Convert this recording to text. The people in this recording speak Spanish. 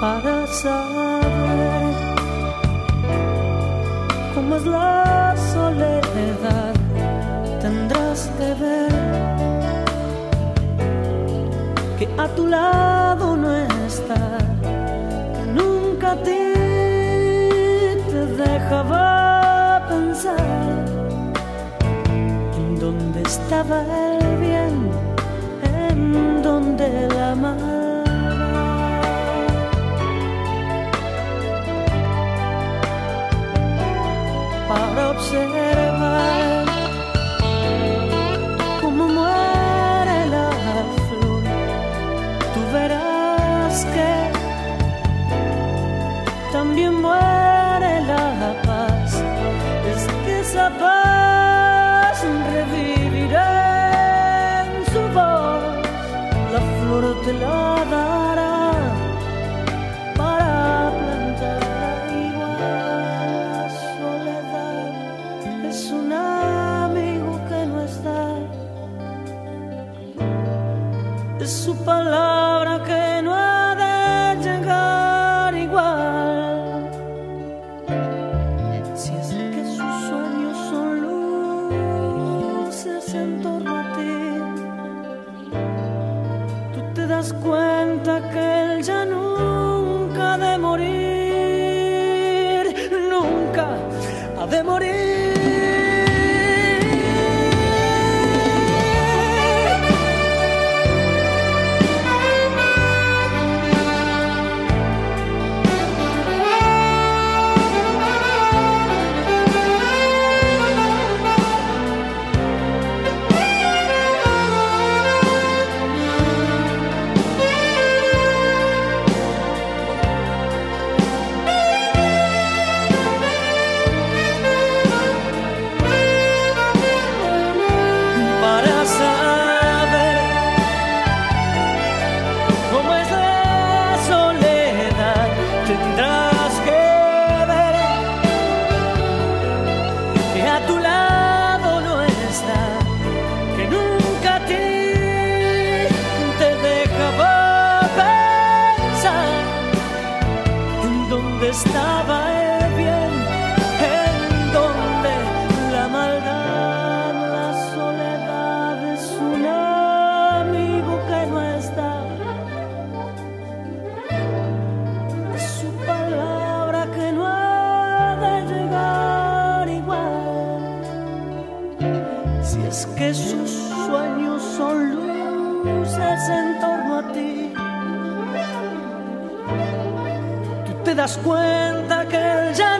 para saber cómo es la soledad. Tendrás que ver que a tu lado no está, que nunca ti te dejaba pensar en dónde estaba observar cómo muere la flor. Tú verás que también muere la paz. Es que esa paz revivirá en su voz. La flor te la Es su palabra que no ha de llegar igual. Si es que sus sueños son luces en torno a ti, tú te das cuenta que él ya a tu lado Que sus sueños son luces en torno a ti. Tú te das cuenta que él ya